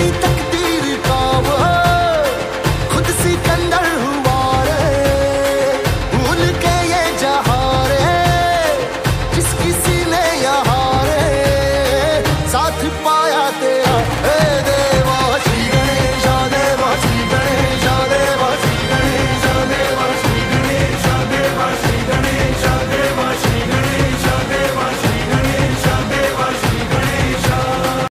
Ты. так